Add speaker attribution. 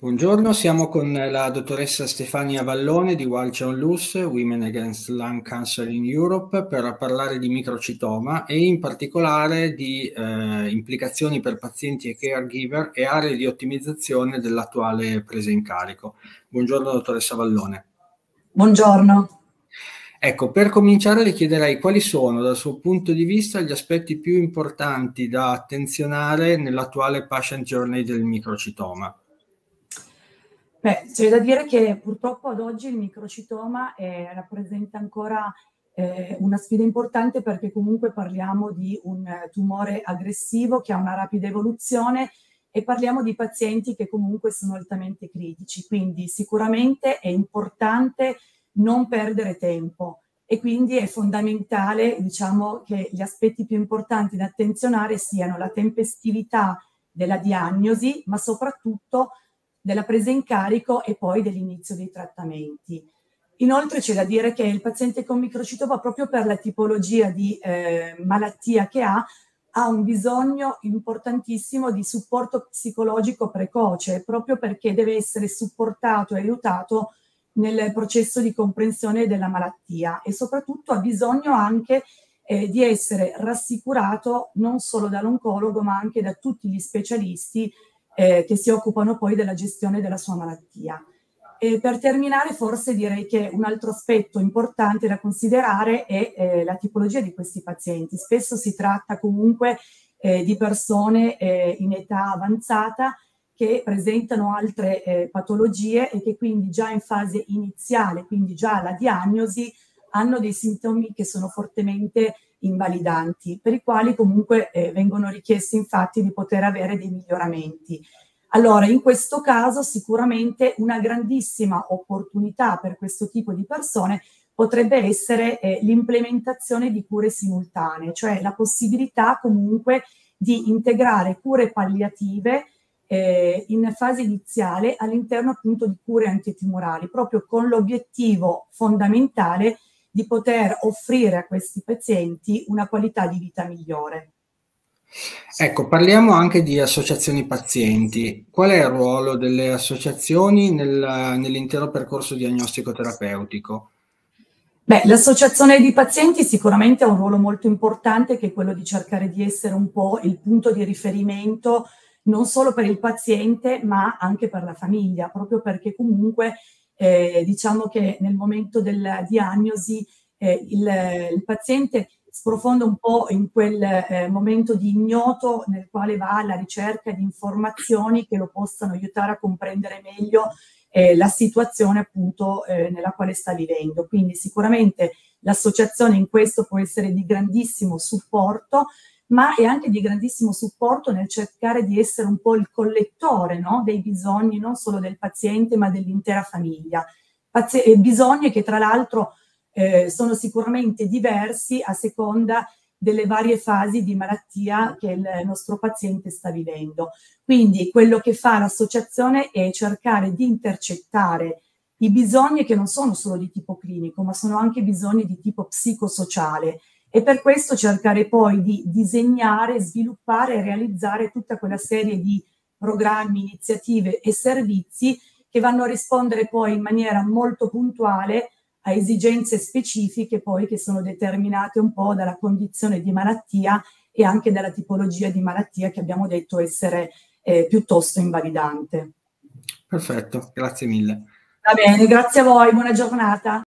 Speaker 1: Buongiorno, siamo con la dottoressa Stefania Vallone di Walch on Luz, Women Against Lung Cancer in Europe, per parlare di microcitoma e in particolare di eh, implicazioni per pazienti e caregiver e aree di ottimizzazione dell'attuale presa in carico. Buongiorno dottoressa Vallone.
Speaker 2: Buongiorno.
Speaker 1: Ecco, per cominciare le chiederei quali sono dal suo punto di vista gli aspetti più importanti da attenzionare nell'attuale patient journey del microcitoma.
Speaker 2: Beh, c'è da dire che purtroppo ad oggi il microcitoma eh, rappresenta ancora eh, una sfida importante perché comunque parliamo di un tumore aggressivo che ha una rapida evoluzione e parliamo di pazienti che comunque sono altamente critici, quindi sicuramente è importante non perdere tempo e quindi è fondamentale diciamo, che gli aspetti più importanti da attenzionare siano la tempestività della diagnosi, ma soprattutto della presa in carico e poi dell'inizio dei trattamenti. Inoltre c'è da dire che il paziente con microcitoma, proprio per la tipologia di eh, malattia che ha, ha un bisogno importantissimo di supporto psicologico precoce, proprio perché deve essere supportato e aiutato nel processo di comprensione della malattia e soprattutto ha bisogno anche eh, di essere rassicurato non solo dall'oncologo ma anche da tutti gli specialisti eh, che si occupano poi della gestione della sua malattia. E per terminare, forse direi che un altro aspetto importante da considerare è eh, la tipologia di questi pazienti. Spesso si tratta comunque eh, di persone eh, in età avanzata che presentano altre eh, patologie e che quindi già in fase iniziale, quindi già alla diagnosi, hanno dei sintomi che sono fortemente invalidanti, per i quali comunque eh, vengono richiesti infatti di poter avere dei miglioramenti. Allora, in questo caso sicuramente una grandissima opportunità per questo tipo di persone potrebbe essere eh, l'implementazione di cure simultanee, cioè la possibilità comunque di integrare cure palliative eh, in fase iniziale all'interno appunto di cure antitumorali, proprio con l'obiettivo fondamentale di poter offrire a questi pazienti una qualità di vita migliore.
Speaker 1: Ecco, parliamo anche di associazioni pazienti. Qual è il ruolo delle associazioni nel, nell'intero percorso diagnostico terapeutico?
Speaker 2: Beh, l'associazione di pazienti sicuramente ha un ruolo molto importante che è quello di cercare di essere un po' il punto di riferimento non solo per il paziente ma anche per la famiglia, proprio perché comunque eh, diciamo che nel momento della diagnosi eh, il, il, paziente sprofonda un po' in quel eh, momento di ignoto nel quale va alla ricerca di informazioni che lo possano aiutare a comprendere meglio eh, la situazione appunto eh, nella quale sta vivendo. Quindi sicuramente l'associazione in questo può essere di grandissimo supporto, ma è anche di grandissimo supporto nel cercare di essere un po' il collettore no? dei bisogni non solo del paziente ma dell'intera famiglia. Pazi- bisogni che tra l'altro eh, sono sicuramente diversi a seconda delle varie fasi di malattia che il nostro paziente sta vivendo. Quindi quello che fa l'associazione è cercare di intercettare i bisogni che non sono solo di tipo clinico, ma sono anche bisogni di tipo psicosociale e per questo cercare poi di disegnare, sviluppare e realizzare tutta quella serie di programmi, iniziative e servizi che vanno a rispondere poi in maniera molto puntuale a esigenze specifiche poi che sono determinate un po' dalla condizione di malattia e anche dalla tipologia di malattia che abbiamo detto essere eh, piuttosto invalidante.
Speaker 1: Perfetto, grazie mille.
Speaker 2: Va bene, grazie a voi, buona giornata.